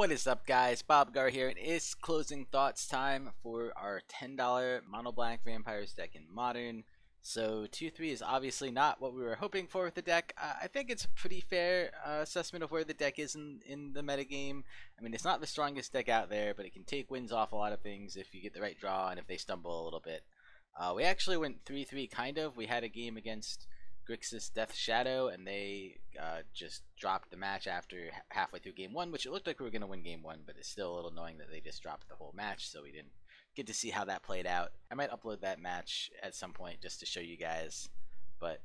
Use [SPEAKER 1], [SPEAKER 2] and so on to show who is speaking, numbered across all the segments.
[SPEAKER 1] What is up guys, Bobgar here, and it's closing thoughts time for our $10 Mono Black Vampires deck in Modern. So 2-3 is obviously not what we were hoping for with the deck. I think it's a pretty fair uh, assessment of where the deck is in, in the metagame. I mean, it's not the strongest deck out there, but it can take wins off a lot of things if you get the right draw and if they stumble a little bit. Uh, we actually went 3-3 kind of. We had a game against Grixis Death Shadow, and they uh, just dropped the match after halfway through game one, which it looked like we were going to win game one, but it's still a little annoying that they just dropped the whole match, so we didn't get to see how that played out. I might upload that match at some point just to show you guys, but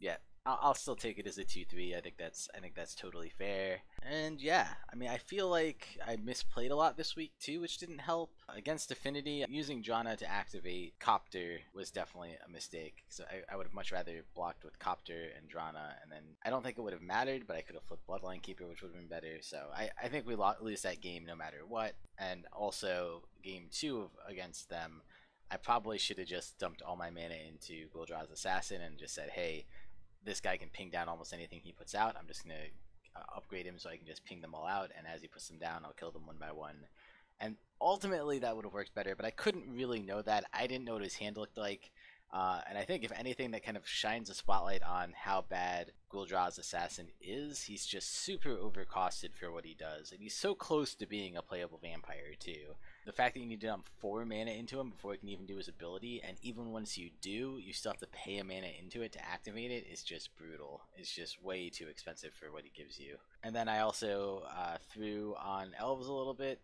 [SPEAKER 1] yeah, I'll, I'll still take it as a two three. I think that's I think that's totally fair. And yeah, I mean I feel like I misplayed a lot this week too, which didn't help. Against Affinity, using Drana to activate Copter was definitely a mistake. So I, I would have much rather blocked with Copter and Drana, and then I don't think it would have mattered, but I could have flipped Bloodline Keeper, which would have been better. So I, I think we lose that game no matter what. And also game two against them, I probably should have just dumped all my mana into Guul Draz's Assassin and just said, hey, this guy can ping down almost anything he puts out. I'm just going to uh, upgrade him so I can just ping them all out, and as he puts them down, I'll kill them one by one. And ultimately, that would have worked better, but I couldn't really know that. I didn't know what his hand looked like. Uh, and I think, if anything, that kind of shines a spotlight on how bad Guul Draz's Assassin is. He's just super overcosted for what he does. And he's so close to being a playable vampire, too. The fact that you need to dump 4 mana into him before he can even do his ability, and even once you do, you still have to pay a mana into it to activate it, is just brutal. It's just way too expensive for what he gives you. And then I also uh, threw on Elves a little bit.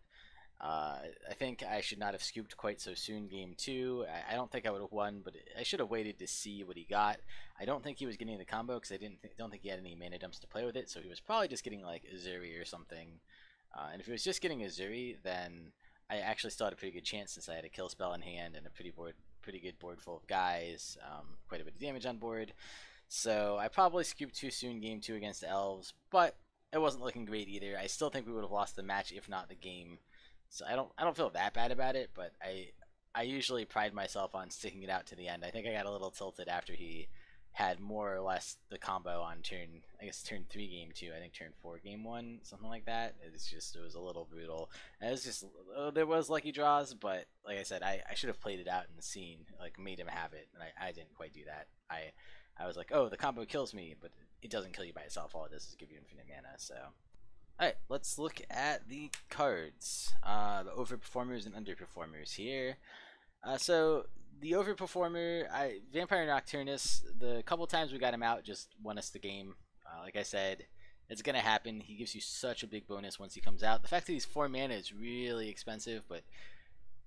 [SPEAKER 1] Uh, I think I should not have scooped quite so soon game two. I, I don't think I would have won, but I should have waited to see what he got. I don't think he was getting the combo because I didn't th don't think he had any mana dumps to play with it, so he was probably just getting like Ezuri or something. Uh, and if he was just getting Ezuri, then I actually still had a pretty good chance since I had a kill spell in hand and a pretty board, pretty good board full of guys, um, quite a bit of damage on board. So I probably scooped too soon game two against the elves, but it wasn't looking great either. I still think we would have lost the match if not the game. So I don't I don't feel that bad about it, but I I usually pride myself on sticking it out to the end. I think I got a little tilted after he had more or less the combo on turn I guess turn three game two I think turn four game one something like that. It's just it was a little brutal. And it was just oh, there was lucky draws but like I said I, I should have played it out in the scene like made him have it and I, I didn't quite do that. I I was like oh the combo kills me but it doesn't kill you by itself. All it does is give you infinite mana so. Alright, let's look at the cards. Uh, the overperformers and underperformers here. Uh, so, the overperformer, I, Vampire Nocturnus, the couple times we got him out just won us the game. Uh, like I said, it's to happen. He gives you such a big bonus once he comes out. The fact that he's 4 mana is really expensive, but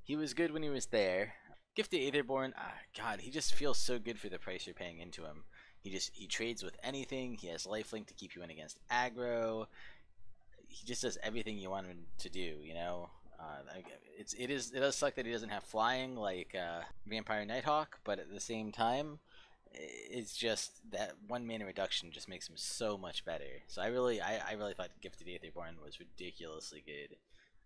[SPEAKER 1] he was good when he was there. Gifted Aetherborn, ah, God, he just feels so good for the price you're paying into him. He just he trades with anything. He has lifelink to keep you in against aggro he just does everything you want him to do. You know, uh, it's it is it does suck that he doesn't have flying like uh, Vampire Nighthawk, but at the same time, it's just that one mana reduction just makes him so much better. So I really I, I really thought Gifted Aetherborn was ridiculously good.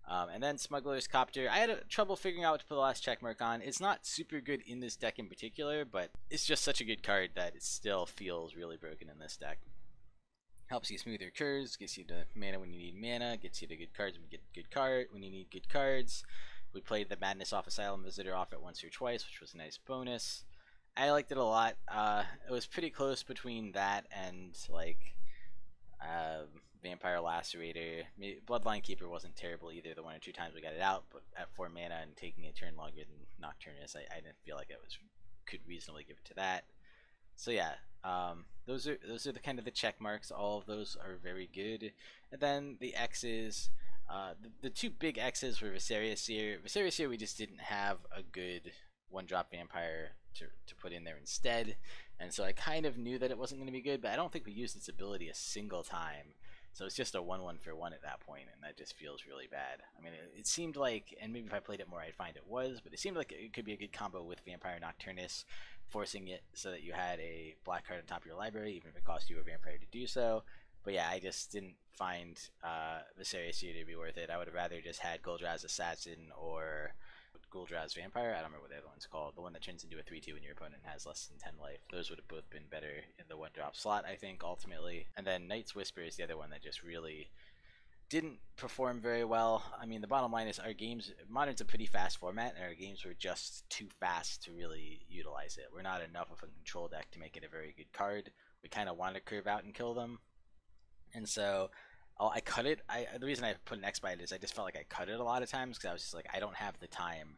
[SPEAKER 1] Um, and then Smuggler's Copter, I had a, trouble figuring out what to put the last checkmark on. It's not super good in this deck in particular, but it's just such a good card that it still feels really broken in this deck. Helps you smooth your curves, gets you the mana when you need mana, gets you the good cards when you get good card when you need good cards. We played the Madness off Asylum Visitor off at once or twice, which was a nice bonus. I liked it a lot. Uh, it was pretty close between that and like uh, Vampire Lacerator. Bloodline Keeper wasn't terrible either. The one or two times we got it out, but at four mana and taking a turn longer than Nocturnus, I, I didn't feel like it was could reasonably give it to that. So yeah, um, those are those are the kind of the check marks. All of those are very good. And then the X's. Uh, the, the two big X's were Viscera here. Viscera Seer we just didn't have a good one drop vampire to, to put in there instead. And so I kind of knew that it wasn't going to be good, but I don't think we used its ability a single time. So it's just a 1 1 for 1 at that point, and that just feels really bad. I mean, it, it, seemed like, and maybe if I played it more, I'd find it was, but it seemed like it could be a good combo with Vampire Nocturnus, forcing it so that you had a black card on top of your library, even if it cost you a vampire to do so. But yeah, I just didn't find uh, Viscera Seer to be worth it. I would have rather just had Guul Draz Assassin or Guul Draz Vampire. I don't remember what the other one's called. The one that turns into a 3-2 when your opponent has less than 10 life. Those would have both been better in the one drop slot, I think, ultimately. And then Night's Whisper is the other one that just really didn't perform very well. I mean, the bottom line is our games, Modern's a pretty fast format, and our games were just too fast to really utilize it. We're not enough of a control deck to make it a very good card. We kind of want to curve out and kill them. And so I cut it. I The reason I put an X by it is I just felt like I cut it a lot of times because I was just like, I don't have the time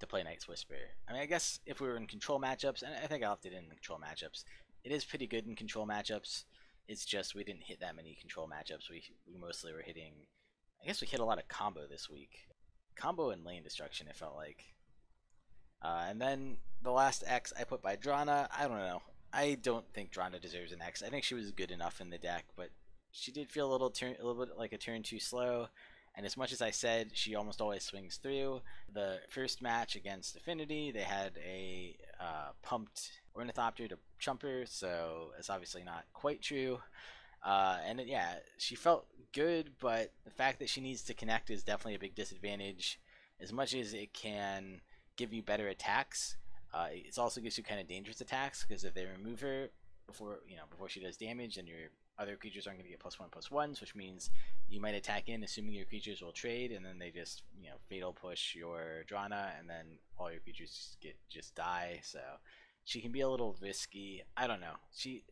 [SPEAKER 1] to play Night's Whisper. I mean, I guess if we were in control matchups, and I think I it in control matchups, it is pretty good in control matchups. It's just we didn't hit that many control matchups. We, we mostly were hitting. I guess we hit a lot of combo this week. Combo and land destruction, it felt like. Uh, and then the last X I put by Drana, I don't know. I don't think Drana deserves an X. I think she was good enough in the deck, but she did feel a little turn, a little bit like a turn too slow. And as much as I said, she almost always swings through. The first match against Affinity, they had a uh, pumped Ornithopter to Chumper, so it's obviously not quite true. Uh, and it, yeah, she felt good, but the fact that she needs to connect is definitely a big disadvantage. As much as it can give you better attacks, uh, it also gives you kind of dangerous attacks because if they remove her before you know before she does damage, and your other creatures aren't going to get plus one plus ones, which means you might attack in, assuming your creatures will trade, and then they just you know fatal push your Drana, and then all your creatures get just die. So she can be a little risky. I don't know. She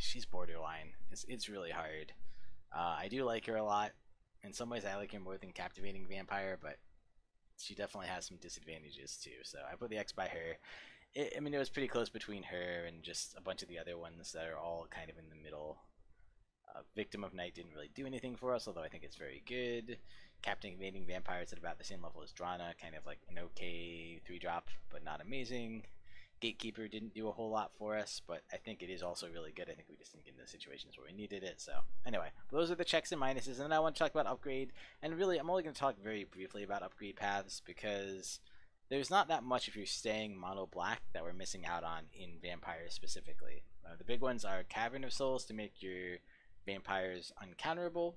[SPEAKER 1] she's borderline. It's it's really hard. Uh, I do like her a lot. In some ways, I like her more than Captivating Vampire, but she definitely has some disadvantages too. So I put the X by her. It, I mean, it was pretty close between her and just a bunch of the other ones that are all kind of in the middle. Victim of Night didn't really do anything for us, although I think it's very good. Captivating Vampires at about the same level as Drana, kind of like an okay three drop, but not amazing. Gatekeeper didn't do a whole lot for us, but I think it is also really good. I think we just didn't get into situations where we needed it. So anyway, those are the checks and minuses. And then I want to talk about upgrade. And really, I'm only going to talk very briefly about upgrade paths because there's not that much if you're staying mono black that we're missing out on in vampires specifically. Uh, the big ones are Cavern of Souls to make your vampires uncounterable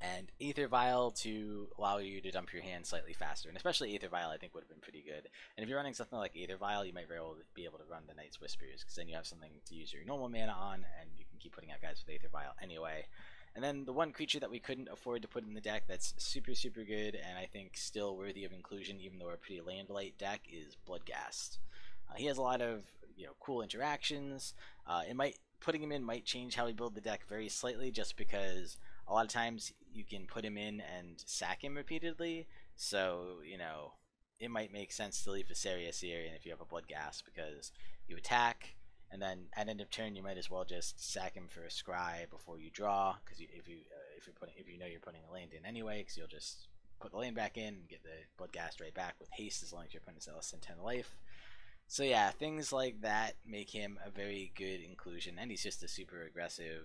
[SPEAKER 1] and Aether Vial to allow you to dump your hand slightly faster. And especially Aether Vial, I think, would have been pretty good. And if you're running something like Aether Vial, you might very well be able to run the Night's Whispers, because then you have something to use your normal mana on, and you can keep putting out guys with Aether Vial anyway. And then the one creature that we couldn't afford to put in the deck that's super, super good, and I think still worthy of inclusion, even though we're a pretty land light deck, is Bloodghast. Uh, he has a lot of you know cool interactions. Uh, it might putting him in might change how we build the deck very slightly, just because a lot of times you can put him in and sack him repeatedly. So, you know, it might make sense to leave Viscera Seer and if you have a Bloodghast, because you attack and then at end of turn you might as well just sack him for a scry before you draw because if you uh, if you're putting if you know you're putting a land in anyway because you'll just put the land back in and get the Bloodghast right back with haste as long as your opponent's less than 10 life. So yeah, things like that make him a very good inclusion and he's just a super aggressive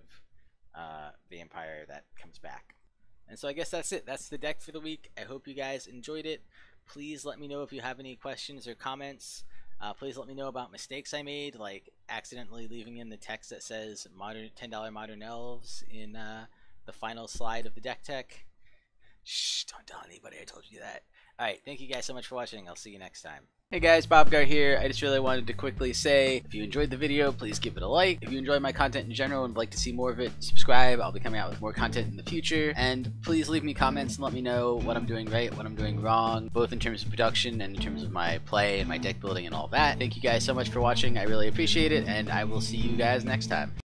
[SPEAKER 1] uh, vampire that comes back. And so I guess that's it. That's the deck for the week. I hope you guys enjoyed it. Please let me know if you have any questions or comments. Uh, please let me know about mistakes I made, like accidentally leaving in the text that says modern $10 modern elves in uh, the final slide of the deck tech. Shh, don't tell anybody I told you that. Alright, thank you guys so much for watching. I'll see you next time. Hey guys, Bobgar here. I just really wanted to quickly say, if you enjoyed the video, please give it a like. If you enjoy my content in general and would like to see more of it, subscribe. I'll be coming out with more content in the future. And please leave me comments and let me know what I'm doing right, what I'm doing wrong, both in terms of production and in terms of my play and my deck building and all that. Thank you guys so much for watching. I really appreciate it, and I will see you guys next time.